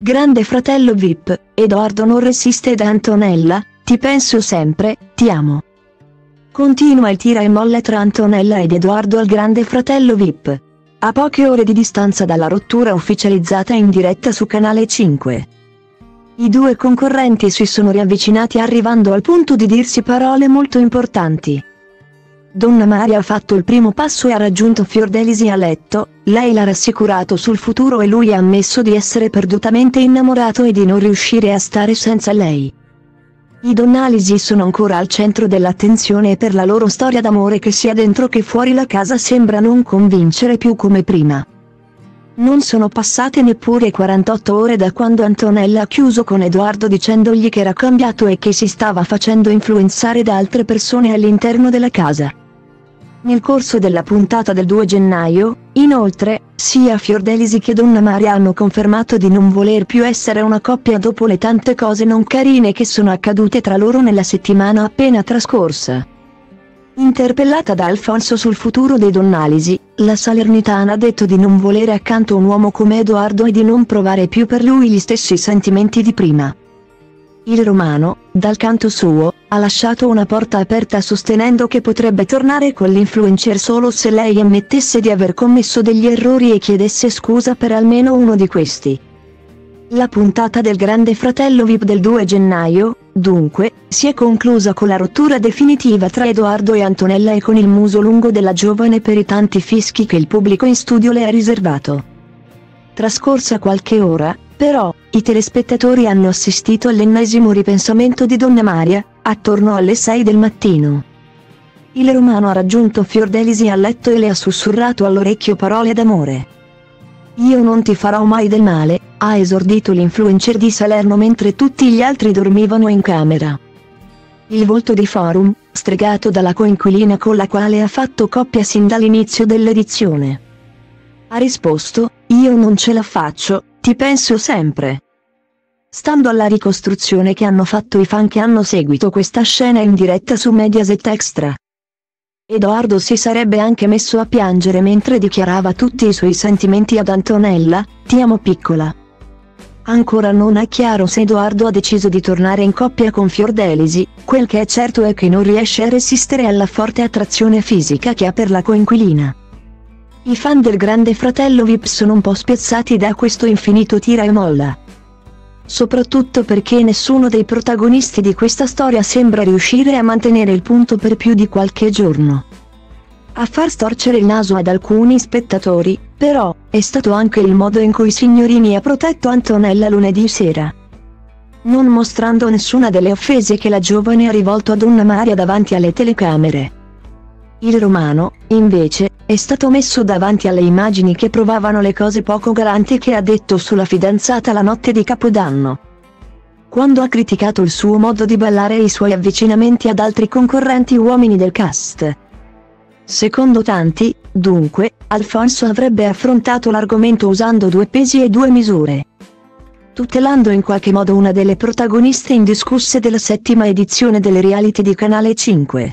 Grande fratello VIP, Edoardo non resiste ed Antonella, ti penso sempre, ti amo. Continua il tira e molla tra Antonella ed Edoardo al grande fratello VIP. A poche ore di distanza dalla rottura ufficializzata in diretta su Canale 5. I due concorrenti si sono riavvicinati arrivando al punto di dirsi parole molto importanti. Donna Maria ha fatto il primo passo e ha raggiunto Fiordelisi a letto, lei l'ha rassicurato sul futuro e lui ha ammesso di essere perdutamente innamorato e di non riuscire a stare senza lei. I Donnalisi sono ancora al centro dell'attenzione e per la loro storia d'amore che sia dentro che fuori la casa sembra non convincere più come prima. Non sono passate neppure 48 ore da quando Antonella ha chiuso con Edoardo dicendogli che era cambiato e che si stava facendo influenzare da altre persone all'interno della casa. Nel corso della puntata del 2 gennaio, inoltre, sia Fiordelisi che Donna Maria hanno confermato di non voler più essere una coppia dopo le tante cose non carine che sono accadute tra loro nella settimana appena trascorsa. Interpellata da Alfonso sul futuro dei Donnalisi, la Salernitana ha detto di non volere accanto un uomo come Edoardo e di non provare più per lui gli stessi sentimenti di prima. Il romano, dal canto suo, ha lasciato una porta aperta sostenendo che potrebbe tornare con l'influencer solo se lei ammettesse di aver commesso degli errori e chiedesse scusa per almeno uno di questi. La puntata del Grande Fratello VIP del 2 gennaio, dunque, si è conclusa con la rottura definitiva tra Edoardo e Antonella e con il muso lungo della giovane per i tanti fischi che il pubblico in studio le ha riservato. Trascorsa qualche ora, però, i telespettatori hanno assistito all'ennesimo ripensamento di Donna Maria, attorno alle 6 del mattino. Il romano ha raggiunto Fiordelisi a letto e le ha sussurrato all'orecchio parole d'amore. Io non ti farò mai del male, ha esordito l'influencer di Salerno mentre tutti gli altri dormivano in camera. Il volto di Forum, stregato dalla coinquilina con la quale ha fatto coppia sin dall'inizio dell'edizione. Ha risposto, io non ce la faccio, ti penso sempre. Stando alla ricostruzione che hanno fatto i fan che hanno seguito questa scena in diretta su Mediaset Extra. Edoardo si sarebbe anche messo a piangere mentre dichiarava tutti i suoi sentimenti ad Antonella, ti amo piccola. Ancora non è chiaro se Edoardo ha deciso di tornare in coppia con Fiordelisi, quel che è certo è che non riesce a resistere alla forte attrazione fisica che ha per la coinquilina. I fan del grande fratello VIP sono un po' spiazzati da questo infinito tira e molla. Soprattutto perché nessuno dei protagonisti di questa storia sembra riuscire a mantenere il punto per più di qualche giorno. A far storcere il naso ad alcuni spettatori, però, è stato anche il modo in cui Signorini ha protetto Antonella lunedì sera. Non mostrando nessuna delle offese che la giovane ha rivolto ad Donna Maria davanti alle telecamere. Il romano, invece, è stato messo davanti alle immagini che provavano le cose poco galanti che ha detto sulla fidanzata la notte di Capodanno. Quando ha criticato il suo modo di ballare e i suoi avvicinamenti ad altri concorrenti uomini del cast. Secondo tanti, dunque, Alfonso avrebbe affrontato l'argomento usando due pesi e due misure. Tutelando in qualche modo una delle protagoniste indiscusse della settima edizione delle reality di Canale 5.